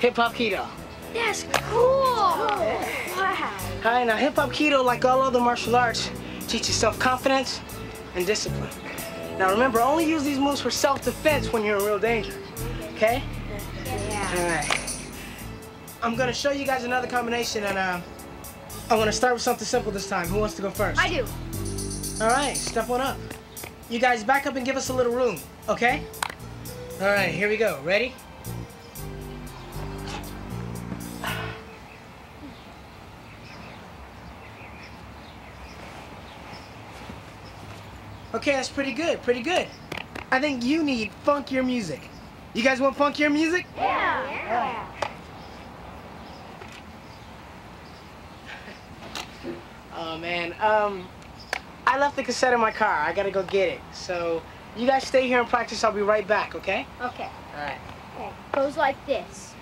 hip hop kido. That's cool. Wow. Right, now hip hop kido, like all other martial arts, teaches self-confidence and discipline. Now remember, only use these moves for self-defense when you're in real danger. Okay? Yeah. All right. I'm gonna show you guys another combination, and uh, I'm gonna start with something simple this time. Who wants to go first? I do. All right, step on up. You guys back up and give us a little room, okay? All right, here we go. Ready? Okay, that's pretty good, pretty good. I think you need funkier music. You guys want funkier music? Yeah. yeah. Oh man, um, I left the cassette in my car. I gotta go get it. So you guys stay here and practice. I'll be right back, okay? Okay. All right. Okay. Goes like this.